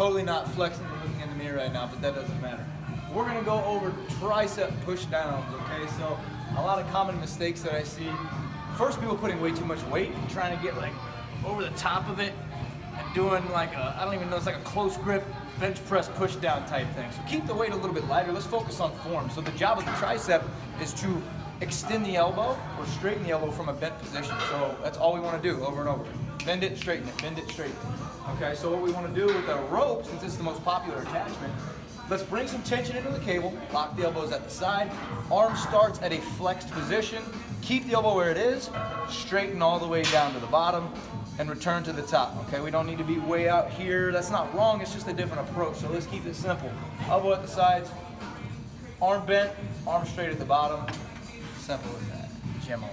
totally not flexing or looking in the mirror right now, but that doesn't matter. We're gonna go over tricep push downs, okay? So a lot of common mistakes that I see. First, people putting way too much weight and trying to get like over the top of it and doing like a, I don't even know, it's like a close grip bench press push down type thing. So keep the weight a little bit lighter. Let's focus on form. So the job of the tricep is to extend the elbow or straighten the elbow from a bent position. So that's all we want to do over and over. Bend it, straighten it, bend it, straighten it. Okay, so what we want to do with the rope, since is the most popular attachment, let's bring some tension into the cable, lock the elbows at the side, arm starts at a flexed position, keep the elbow where it is, straighten all the way down to the bottom, and return to the top, okay? We don't need to be way out here. That's not wrong, it's just a different approach. So let's keep it simple. Elbow at the sides, arm bent, arm straight at the bottom. Simple as that. Gem on.